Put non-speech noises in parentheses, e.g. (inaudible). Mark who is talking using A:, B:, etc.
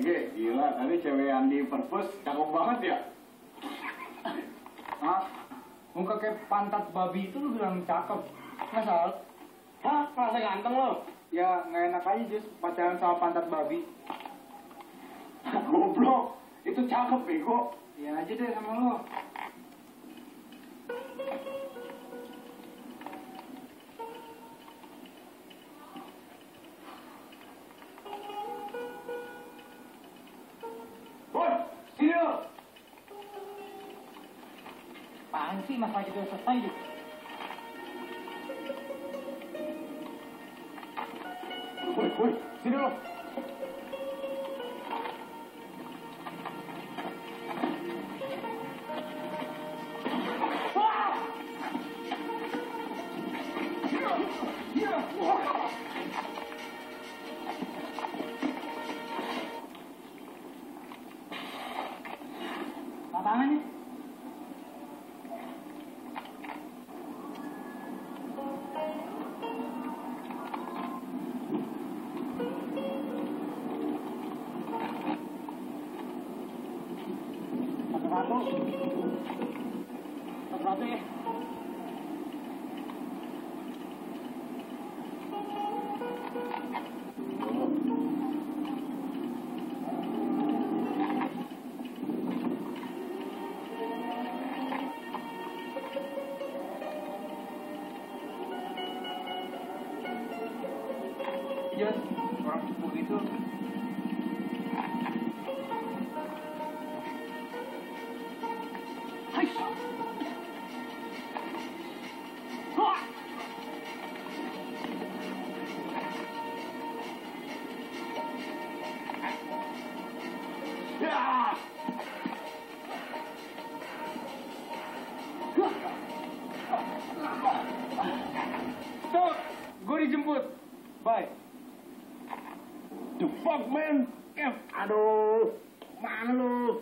A: Ege, gila. Tadi cewek yang di perpus cakep banget ya.
B: Ah, muka kayak pantat babi itu lu bilang cakep. Salah.
A: Hah? Masa ganteng lo?
B: Ya, nggak enak aja, Jus, pacaran sama pantat babi. (laughs)
A: Goblok. Itu cakep, bego.
B: Ya aja deh sama lo. についまさげて
A: お支える。
B: これこれ、釣れろ。Bye-bye. Yes,
A: from
B: Stop! Gue dijemput. Bye.
A: The fuck, man? Eh, aduh. Mana lu?